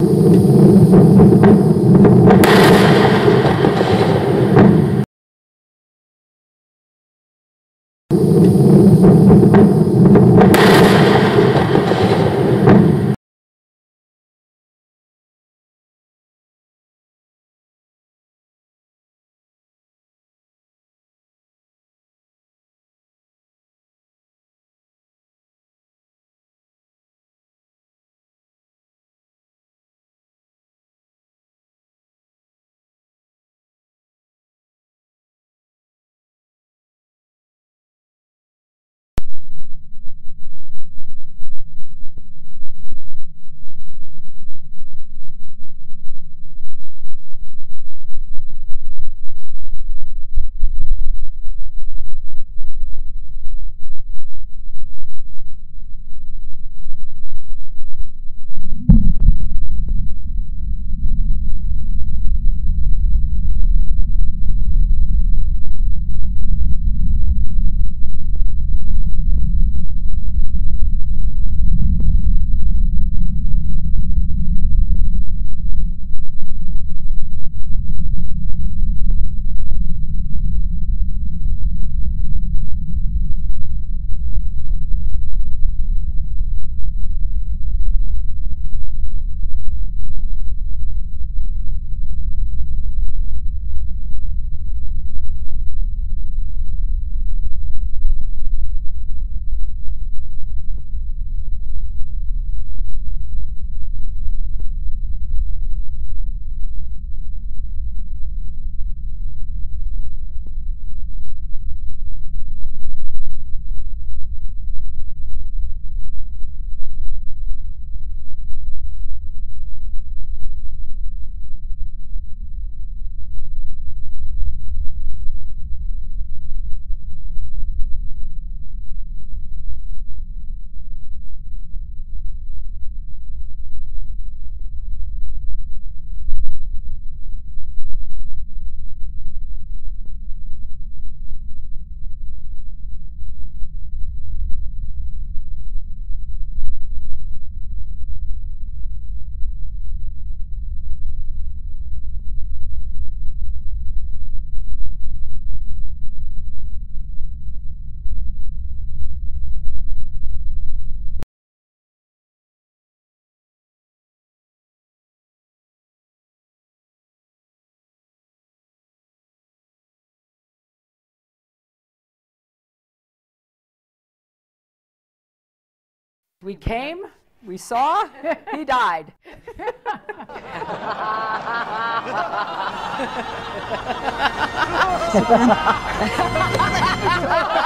you We came, we saw, he died.